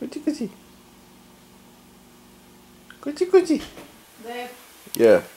그치 그치 그치 그치 네. 예.